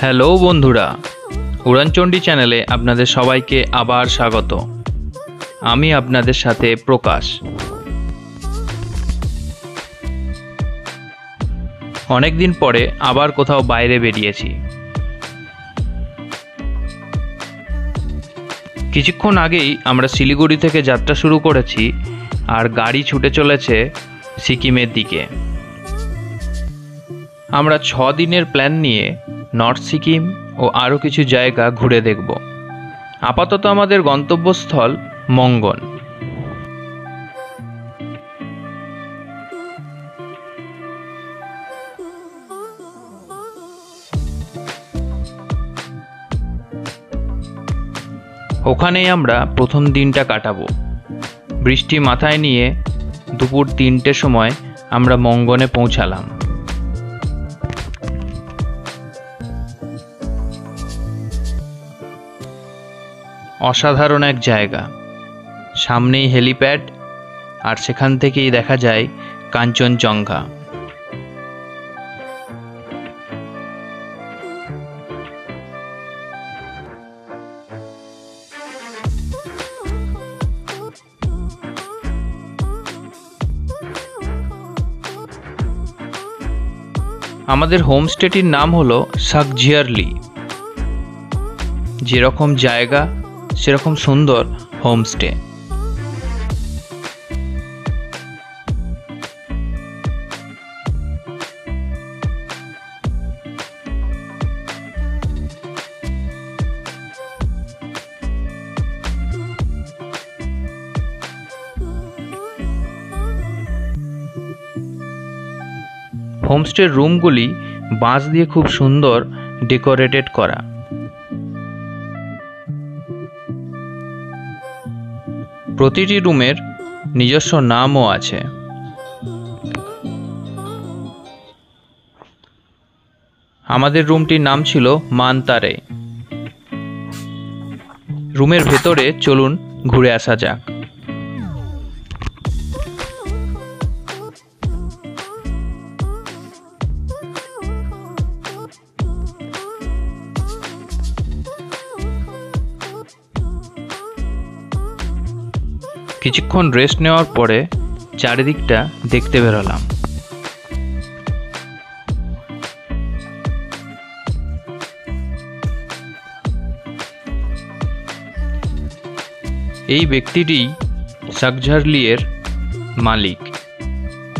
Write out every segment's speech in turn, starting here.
Hello বন্ধুরা, উড়ানচণ্ডী চ্যানেলে আপনাদের সবাইকে আবার স্বাগত। আমি আপনাদের সাথে প্রকাশ। অনেক দিন পরে আবার কোথাও বাইরে বেরিয়েছি। কিছুক্ষণ আগেই আমরা শিলিগুড়ি থেকে যাত্রা শুরু করেছি আর গাড়ি ছুটে চলেছে সিকিমের দিকে। আমরা ছ দিনের প্ল্যান নিয়ে নর্থ সিকিম ও আরও কিছু জায়গা ঘুরে দেখব। আপাতত আমাদের গন্তব্যস্থল মঙ্গন। ওখানেই আমরা প্রথম দিনটা কাটাবো। বৃষ্টি মাথায় নিয়ে দুপুর তিনটের সময় আমরা মঙ্গনে পৌঁছালাম। অসাধারণ এক জায়গা। সামনেই হেলিপ্যাড, আর সেখান থেকেই দেখা যায় কাঞ্চনজঙ্ঘা। আমাদের হোমস্টেটির নাম হলো সাকঝিয়ারলি যেরকম জায়গা সেরকম সুন্দর হোমস্টে। হোমস্টের রুমগুলি বাঁশ দিয়ে খুব সুন্দর ডেকোরেটেড করা। প্রতিটি রুমের নিজস্ব নামও আছে। আমাদের রুমটির নাম ছিল মানতারে। রুমের ভেতরে চলুন ঘুরে আসা যাক। কিছুক্ষণ রেস্ট নেওয়ার পরে চারিদিকটা দেখতে বেরোলাম। এই ব্যক্তিটি সাকঝারলিয়ের মালিক।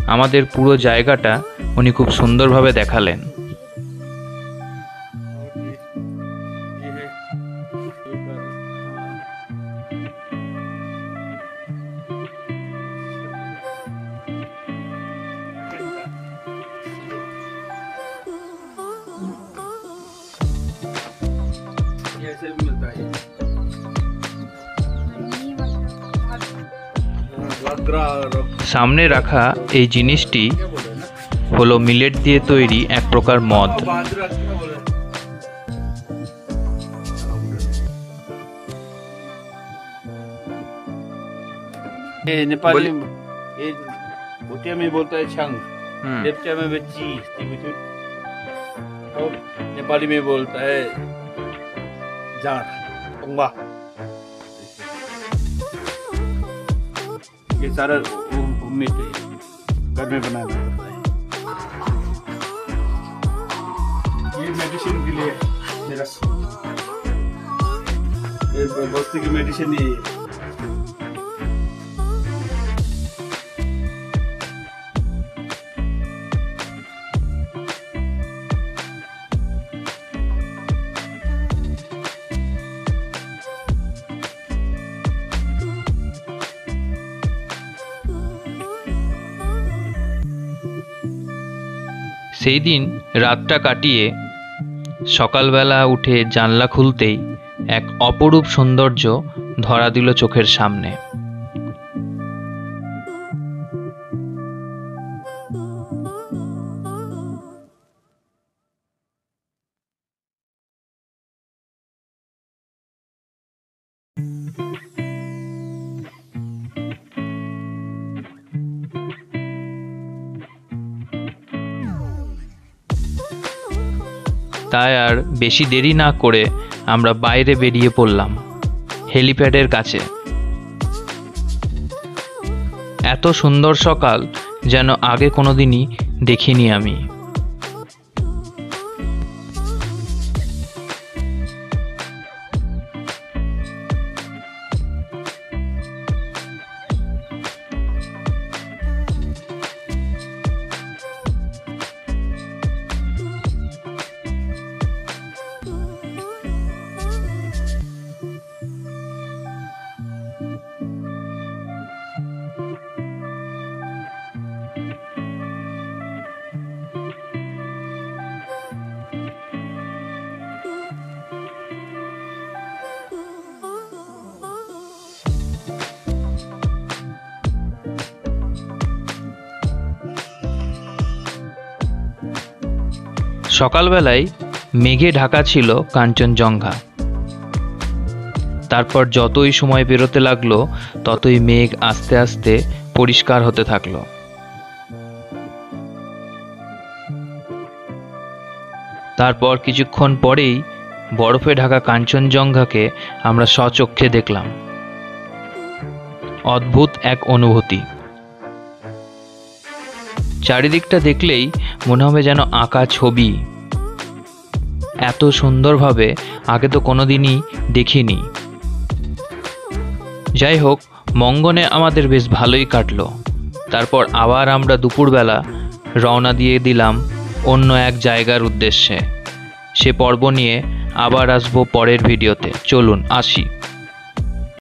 আমাদের পুরো জায়গাটা উনি খুব সুন্দরভাবে দেখালেন। সামনে রাখা এই জিনিসটি क्या बोले ना হলো মিলেট দিয়ে তৈরি এক প্রকার মদ बाजरा क्या बोले ये नेपाली में ये भुटिया में बोलता है छंग लेप्चा में बच्ची और नेपाली में बोलता है जाट ये सारा मीट घर में बनाना जाता है। ये मेडिसिन के लिए मेरा ये बस्ती की मेडिसिन ही है। সেই দিন রাতটা কাটিয়ে সকালবেলা উঠে জানলা খুলতেই এক অপরূপ সৌন্দর্য ধরা দিল চোখের সামনে। তাই আর বেশি দেরি না করে আমরা বাইরে বেরিয়ে পড়লাম হেলিপ্যাডের কাছে। এত সুন্দর সকাল যেন আগে কোনোদিনই দেখিনি আমি। সকালবেলায় মেঘে ঢাকা ছিল কাঞ্চনজঙ্ঘা। তারপর যতই সময় বেরোতে লাগল, ততই মেঘ আস্তে আস্তে পরিষ্কার হতে থাকল। তারপর কিছুক্ষণ পরেই বরফে ঢাকা কাঞ্চনজঙ্ঘাকে আমরা স্বচক্ষে দেখলাম। অদ্ভুত এক অনুভূতি। চারিদিকটা দেখলেই মনে হবে যেন আঁকা ছবি। এত সুন্দরভাবে আগে তো কোনোদিনই দেখিনি। যাই হোক, মঙ্গনে আমাদের বেশ ভালোই কাটলো। তারপর আবার আমরা দুপুরবেলা রওনা দিয়ে দিলাম অন্য এক জায়গার উদ্দেশ্যে। সে পর্ব নিয়ে আবার আসব পরের ভিডিওতে। চলুন, আসি।